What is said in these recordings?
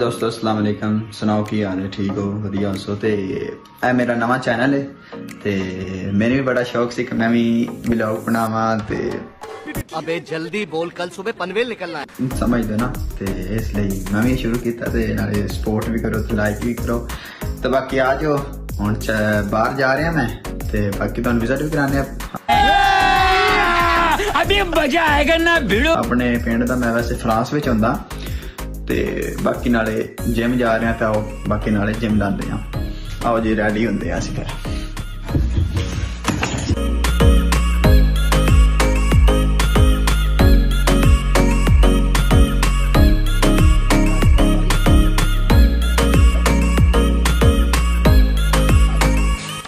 ਦੋਸਤੋ ਅਸਲਾਮ ਅਲੈਕਮ। ਸੁਣਾਓ ਕੀ ਹਾਲ ਹੈ? ਠੀਕ ਹੋ? ਵਧੀਆ ਸੋ ਤੇ ਇਹ ਮੇਰਾ ਨਵਾਂ ਚੈਨਲ ਹੈ ਤੇ ਮੈਨੂੰ ਵੀ ਬੜਾ ਸ਼ੌਕ ਸੀ ਕਿ ਮੈਂ ਵੀ ਵਲੌਗ ਬਣਾਵਾਂ ਤੇ ਅਬੇ ਜਲਦੀ ਬੋਲ ਕੱਲ ਸਵੇਰ ਪਨਵੇਲ ਨਿਕਲਣਾ ਹੈ। ਸਮਝਦੇ ਨਾ। ਤੇ ਇਸ ਲਈ ਮੈਂ ਵੀ ਸ਼ੁਰੂ ਕੀਤਾ ਤੇ ਨਾਲੇ ਸਪੋਰਟ ਵੀ ਕਰੋ ਤੇ ਲਾਈਕ ਵੀ ਕਰੋ। ਤੇ ਬਾਕੀ ਆ ਜਾਓ। ਹੁਣ ਬਾਹਰ ਜਾ ਰਿਹਾ ਮੈਂ ਤੇ ਬਾਕੀ ਤੁਹਾਨੂੰ ਵਿਜ਼ਿਟ ਵੀ ਕਰਾਣੇ ਆ ਅਬੇ ਮਜ਼ਾ ਆਏਗਾ ਨਾ ਭੀੜੋ ਆਪਣੇ ਪਿੰਡ ਦਾ ਮੈਂ ਵੈਸੇ ਫਰਾਂਸ ਵਿੱਚ ਹੁੰਦਾ। ਤੇ ਬਾਕੀ ਨਾਲੇ ਜਿਮ ਜਾ ਰਹੇ ਆ ਤਾਂ ਆਓ ਬਾਕੀ ਨਾਲੇ ਜਿਮ ਲਾਉਂਦੇ ਆ ਆਓ ਜੀ ਰੈਡੀ ਹੁੰਦੇ ਆ ਅਸੀਂ ਫਿਰ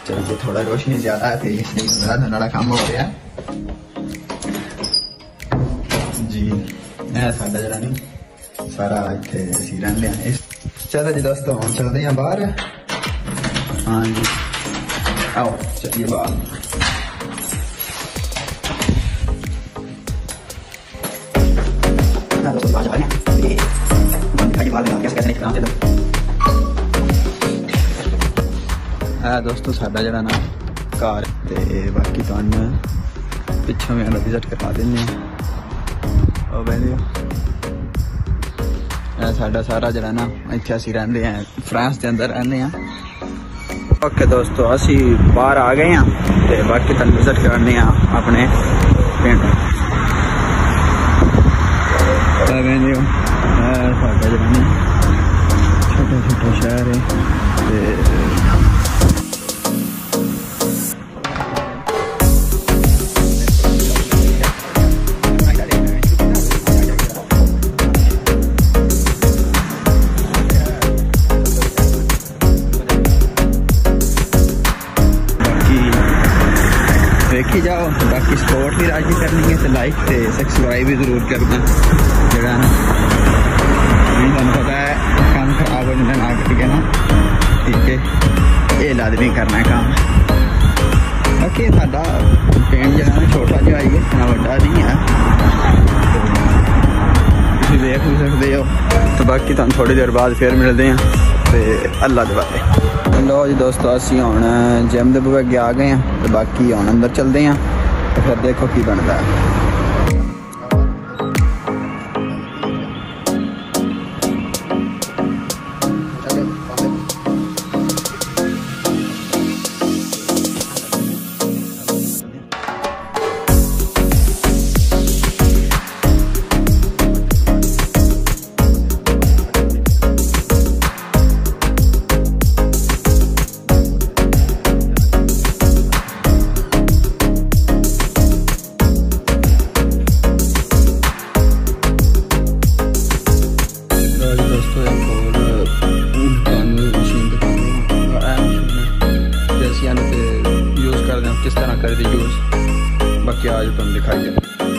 ਚਲੋ ਜੀ ਥੋੜਾ ਰੋਸ਼ਨੀ ਜ਼ਿਆਦਾ ਹੈ ਤੇ ਇਸ ਲਈ ਥੋੜਾ ਧੁੰਦਲਾ ਕੰਮ ਹੋ ਰਿਹਾ ਜੀ ਇਹ ਸਾਡਾ ਜਿਹੜਾ ਨਹੀਂ ਸਾਰਾ ਇੱਥੇ ਅਸੀਂ ਰਹਿੰਦੇ ਹਾਂ ਇਸ ਚਲੋ ਜੀ ਦੋਸਤੋ ਹੁਣ ਚੱਲਦੇ ਹਾਂ ਬਾਹਰ ਹਾਂਜੀ ਆਓ ਚੱਲੀਏ ਬਾਹਰ ਆ ਦੋਸਤੋ ਸਾਡਾ ਜਿਹੜਾ ਨਾ ਘਰ ਤੇ ਬਾਕੀ ਤੁਹਾਨੂੰ ਪਿੱਛੋਂ ਵੀ ਵਿਜ਼ਿਟ ਕਰਵਾ ਦਿੰਦੇ ਆ ਉਹ ਬੈਲੇ ਸਾਡਾ ਸਾਰਾ ਜਿਹੜਾ ਨਾ, ਇੱਥੇ ਅਸੀਂ ਰਹਿੰਦੇ ਆ ਫਰਾਂਸ ਦੇ ਅੰਦਰ ਰਹਿੰਦੇ ਆ ਓਕੇ ਦੋਸਤੋ, ਅਸੀਂ ਬਾਹਰ ਆ ਗਏ ਆ ਤੇ ਬਾਕੀ ਤੁਹਾਨੂੰ ਵਿਜ਼ਿਟ ਕਰਨੇ ਆ ਆਪਣੇ ਪਿੰਡ। ਆ ਬੈਠੇ ਹੋ ਸਾਡਾ ਜਿਹੜਾ ਨਾ ਛੋਟਾ ਛੋਟਾ ਸ਼ਹਿਰ ਹੈ। ਲਾਈਕ ਤੇ ਸਬਸਕ੍ਰਾਈਬ ਵੀ ਜ਼ਰੂਰ ਕਰਨਾ ਜਿਹੜਾ ਨਾ। ਤੁਹਾਨੂੰ ਪਤਾ ਹੈ, ਕੰਮ ਖਰਾਬ ਹੋ ਜਾਂਦਾ ਨਾ ਕਰਕੇ ਨਾ। ਠੀਕ ਹੈ। ਇਹ ਲਾਜ਼ਮੀ ਕਰਨਾ ਕੰਮ। ਬਾਕੀ ਸਾਡਾ ਪਿੰਡ ਜਿਹੜਾ ਨਾ, ਛੋਟਾ ਜਿਹਾ ਹੀ ਹੈ, ਨਾ ਵੱਡਾ ਨਹੀਂ ਹੈ। ਤੁਸੀਂ ਦੇਖ ਵੀ ਸਕਦੇ ਹੋ। ਤੇ ਬਾਕੀ ਤੁਹਾਨੂੰ ਥੋੜੀ ਦੇਰ ਬਾਅਦ ਫੇਰ ਮਿਲਦੇ ਹਾਂ। ਤੇ ਅੱਲਾ ਦੇ ਵਾਲੇ ਲੋ ਜੀ ਦੋਸਤੋ, ਅਸੀਂ ਹੁਣ ਜਿਮ ਦੇ ਬੂਹੇ ਆ ਗਏ ਹਾਂ। ਤੇ ਬਾਕੀ ਹੁਣ ਅੰਦਰ ਚੱਲਦੇ ਹਾਂ। ਫਿਰ ਦੇਖੋ ਕੀ ਬਣਦਾ ਹੈ।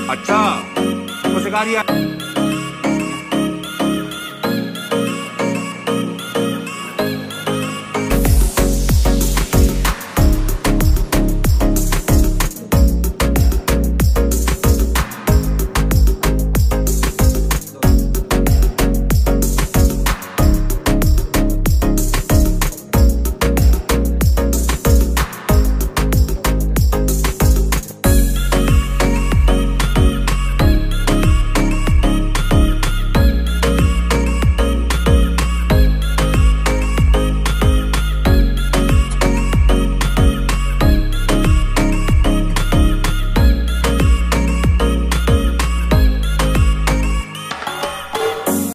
अच्छा वो शिकारी